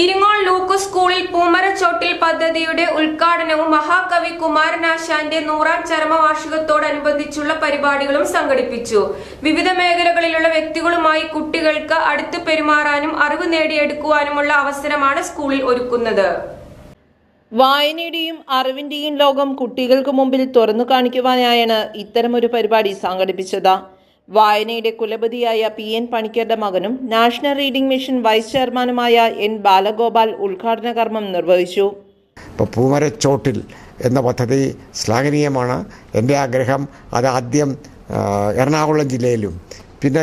ഇരിങ്ങോൾ ലൂക്കു സ്കൂളിൽ പൂമരച്ചോട്ടിൽ പദ്ധതിയുടെ ഉദ്ഘാടനവും മഹാകവി കുമാരനാശാന്റെ നൂറാം ചരമവാർഷികത്തോടനുബന്ധിച്ചുള്ള പരിപാടികളും സംഘടിപ്പിച്ചു. വിവിധ മേഖലകളിലുള്ള വ്യക്തികളുമായി കുട്ടികൾക്ക് അടുത്ത് പെരുമാറാനും അറിവ് നേടിയെടുക്കുവാനുമുള്ള അവസരമാണ് സ്കൂളിൽ ഒരുക്കുന്നത്. വായനയുടെയും അറിവിന്റെയും ലോകം കുട്ടികൾക്ക് മുമ്പിൽ തുറന്നു കാണിക്കുവാനായാണ് ഇത്തരമൊരു പരിപാടി സംഘടിപ്പിച്ചത്. വായനയുടെ കുലപതിയായ പി എൻ പണിക്കരുടെ മകനും നാഷണൽ റീഡിംഗ് മിഷൻ വൈസ് ചെയർമാനുമായ എൻ ബാലഗോപാൽ ഉദ്ഘാടന കർമ്മം നിർവഹിച്ചു. ഇപ്പോൾ പൂമരച്ചോട്ടിൽ എന്ന പദ്ധതി ശ്ലാഘനീയമാണ്. എന്റെ ആഗ്രഹം അത് ആദ്യം എറണാകുളം ജില്ലയിലും പിന്നെ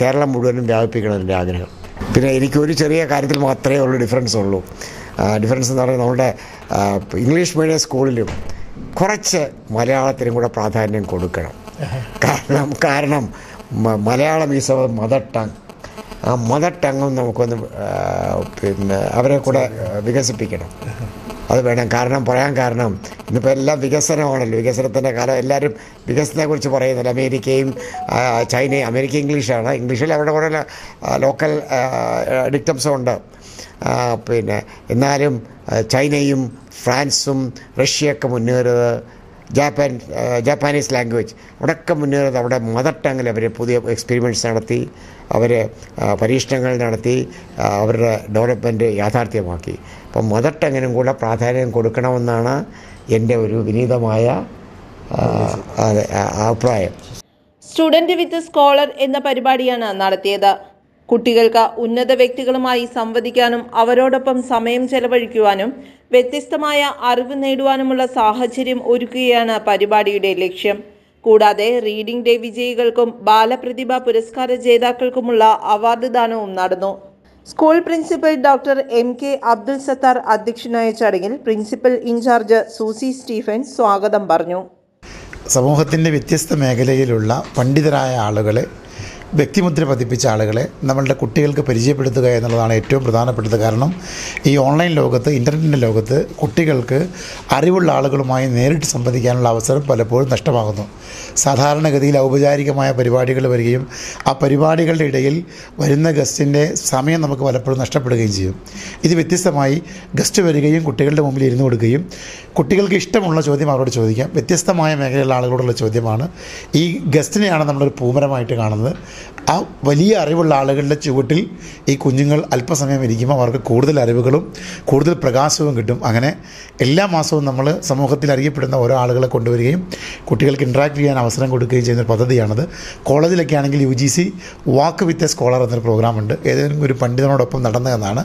കേരളം മുഴുവനും വ്യാപിപ്പിക്കണം എന്റെ ആഗ്രഹം. പിന്നെ എനിക്കൊരു ചെറിയ കാര്യത്തിൽ മാത്രമേ ഉള്ളൂ ഡിഫറൻസ് ഉള്ളൂ. ഡിഫറൻസ് എന്ന് പറഞ്ഞാൽ നമ്മുടെ ഇംഗ്ലീഷ് മീഡിയം സ്കൂളിലും കുറച്ച് മലയാളത്തിനും കൂടെ പ്രാധാന്യം കൊടുക്കണം. കാരണം Malayalam is our mother tongue ആ മദർ ടങ്ങും നമുക്കൊന്ന് പിന്നെ അവരെ കൂടെ വികസിപ്പിക്കണം. അത് വേണം. കാരണം പറയാൻ കാരണം ഇന്നിപ്പോൾ എല്ലാം വികസനമാണല്ലോ. വികസനത്തിന്റെ കാലം എല്ലാവരും വികസനത്തെക്കുറിച്ച് പറയുന്നില്ല. അമേരിക്കയും ചൈനയും അമേരിക്ക ഇംഗ്ലീഷാണ് ഇംഗ്ലീഷിൽ അവരുടെ കുറേ ലോക്കൽ ഡിക്റ്റംസും ഉണ്ട്. പിന്നെ എന്നാലും ചൈനയും ഫ്രാൻസും റഷ്യയൊക്കെ മുന്നേറുന്നത് ജാപ്പാൻ ജാപ്പാനീസ് ലാംഗ്വേജ് അവിടെയൊക്കെ മുന്നേറുന്നത് അവിടെ മദർ ടങ്ങിൽ അവർ പുതിയ എക്സ്പെരിമെന്റ്സ് നടത്തി അവർ പരീക്ഷണങ്ങൾ നടത്തി അവരുടെ ഡെവലപ്മെന്റ് യാഥാർത്ഥ്യമാക്കി. അപ്പം മദർ ടങ്ങിനും കൂടെ പ്രാധാന്യം കൊടുക്കണമെന്നാണ് എന്റെ ഒരു വിനീതമായ അഭിപ്രായം. സ്റ്റുഡന്റ് വിത്ത് സ്കോളർ എന്ന പരിപാടിയാണ് നടത്തിയത്. കുട്ടികൾക്ക് ഉന്നത വ്യക്തികളുമായി സംവദിക്കാനും അവരോടൊപ്പം സമയം ചെലവഴിക്കുവാനും വ്യത്യസ്തമായ അറിവ് നേടുവാനുമുള്ള സാഹചര്യം ഒരുക്കുകയാണ് പരിപാടിയുടെ ലക്ഷ്യം. കൂടാതെ റീഡിംഗ് ഡേ വിജയികൾക്കും ബാലപ്രതിഭ പുരസ്കാര ജേതാക്കൾക്കുമുള്ള അവാർഡ് ദാനവും നടന്നു. School principal doctor M K Abdul Sattar അധ്യക്ഷനായ ചടങ്ങിൽ പ്രിൻസിപ്പൽ ഇൻചാർജ് സൂസി സ്റ്റീഫൻ സ്വാഗതം പറഞ്ഞു. സമൂഹത്തിന്റെ വ്യത്യസ്ത മേഖലയിലുള്ള പണ്ഡിതരായ ആളുകളെ വ്യക്തിമുദ്ര പതിപ്പിച്ച ആളുകളെ നമ്മളുടെ കുട്ടികൾക്ക് പരിചയപ്പെടുത്തുക എന്നുള്ളതാണ് ഏറ്റവും പ്രധാനപ്പെട്ടത്. കാരണം ഈ ഓൺലൈൻ ലോകത്ത് ഇന്റർനെറ്റിന്റെ ലോകത്ത് കുട്ടികൾക്ക് അറിവുള്ള ആളുകളുമായി നേരിട്ട് സംവദിക്കാനുള്ള അവസരം പലപ്പോഴും നഷ്ടമാകുന്നു. സാധാരണഗതിയിൽ ഔപചാരികമായ പരിപാടികൾ വരികയും ആ പരിപാടികളുടെ ഇടയിൽ വരുന്ന ഗസ്റ്റിന്റെ സമയം നമുക്ക് പലപ്പോഴും നഷ്ടപ്പെടുകയും ചെയ്യും. ഇത് വ്യത്യസ്തമായി ഗസ്റ്റ് വരികയും കുട്ടികളുടെ മുമ്പിൽ ഇരുന്ന് കൊടുക്കുകയും കുട്ടികൾക്ക് ഇഷ്ടമുള്ള ചോദ്യം അവരോട് ചോദിക്കാം. വ്യത്യസ്തമായ മേഖലയിലുള്ള ആളുകളോടുള്ള ചോദ്യമാണ് ഈ ഗസ്റ്റിനെയാണ് നമ്മളൊരു പൂമരമായിട്ട് കാണുന്നത്. ആ വലിയ അറിവുള്ള ആളുകളുടെ ചുവട്ടിൽ ഈ കുഞ്ഞുങ്ങൾ അല്പസമയം ഇരിക്കുമ്പോൾ അവർക്ക് കൂടുതൽ അറിവുകളും കൂടുതൽ പ്രകാശവും കിട്ടും. അങ്ങനെ എല്ലാ മാസവും നമ്മൾ സമൂഹത്തിൽ അറിയപ്പെടുന്ന ഓരോ ആളുകളെ കൊണ്ടുവരികയും കുട്ടികൾക്ക് ഇൻട്രാക്ട് ചെയ്യാൻ അവസരം കൊടുക്കുകയും ചെയ്യുന്ന ഒരു പദ്ധതിയാണത്. കോളേജിലൊക്കെ ആണെങ്കിൽ U G C walk with a scholar എന്നൊരു പ്രോഗ്രാമുണ്ട് ഏതെങ്കിലും ഒരു പണ്ഡിതനോടൊപ്പം നടന്നതെന്നാണ്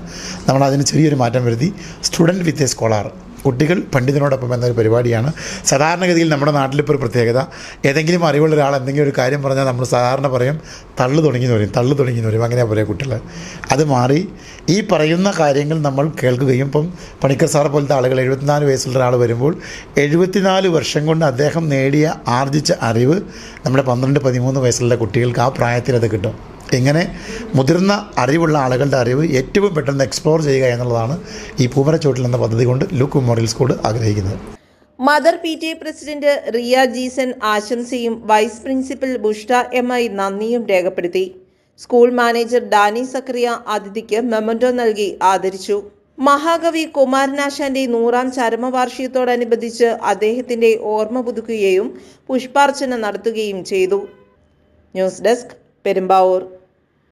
നമ്മൾ അതിന് ചെറിയൊരു മാറ്റം വരുത്തി. Student with a scholar. കുട്ടികൾ പണ്ഡിതനോടൊപ്പം എന്നൊരു പരിപാടിയാണ്. സാധാരണഗതിയിൽ നമ്മുടെ നാട്ടിലിപ്പോൾ ഒരു പ്രത്യേകത ഏതെങ്കിലും അറിവുള്ള ഒരാൾ എന്തെങ്കിലും ഒരു കാര്യം പറഞ്ഞാൽ നമ്മൾ സാധാരണ പറയും തള്ളു തുടങ്ങി എന്ന് പറയും തള്ളു തുടങ്ങി എന്ന് പറയും അങ്ങനെ പറയും കുട്ടികൾ അത് മാറി ഈ പറയുന്ന കാര്യങ്ങൾ നമ്മൾ കേൾക്കുകയും ഇപ്പം പണിക്കർ സാർ പോലത്തെ ആളുകൾ എഴുപത്തിനാല് വയസ്സുള്ള ഒരാൾ വരുമ്പോൾ എഴുപത്തിനാല് വർഷം കൊണ്ട് അദ്ദേഹം നേടിയ ആർജിച്ച അറിവ് നമ്മുടെ പന്ത്രണ്ട് പതിമൂന്ന് വയസ്സുള്ള കുട്ടികൾക്ക് ആ പ്രായത്തിൽ അത് കിട്ടും. ഇങ്ങനെ മുതിർന്ന അറിവുള്ള ആളുകളുടെ അറിവ് ഏറ്റവും പെട്ടെന്ന് എക്സ്പ്ലോർ ചെയ്യുക എന്നുള്ളതാണ് ഈ പൂമരച്ചോട്ടിൽ എന്ന പദ്ധതി കൊണ്ട് ലൂക്ക് മെമ്മോറിയൽ സ്കൂൾ ആഗ്രഹിക്കുന്നത്. Mother P T A president Riya Jeesan ആശംസയും vice principal ബുഷ്ട M I നന്ദിയും രേഖപ്പെടുത്തി. സ്കൂൾ മാനേജർ ഡാനി സക്രിയ അതിഥിക്ക് മെമന്റോ നൽകി ആദരിച്ചു. മഹാകവി കുമാരനാശാന്റെ നൂറാം ചരമവാർഷികത്തോടനുബന്ധിച്ച് അദ്ദേഹത്തിന്റെ ഓർമ്മ പുതുക്കുകയും പുഷ്പാർച്ചന നടത്തുകയും ചെയ്തു. News desk Perumbavoor